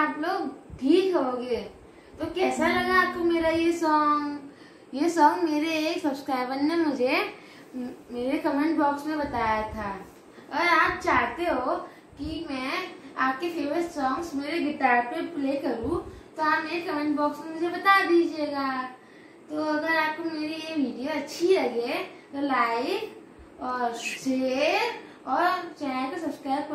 आप लोग ठीक होगे। तो कैसा लगा आपको मेरा ये सॉन्ग ये सॉन्ग मेरे एक सब्सक्राइबर ने मुझे मेरे कमेंट बॉक्स में बताया था। और आप चाहते हो कि मैं आपके फेवरेट सॉन्ग्स मेरे गिटार पे प्ले करूँ तो आप मेरे कमेंट बॉक्स में मुझे बता दीजिएगा। तो अगर आपको मेरी ये वीडियो अच्छी लगे तो लाइक और शेयर और चैनल को सब्सक्राइब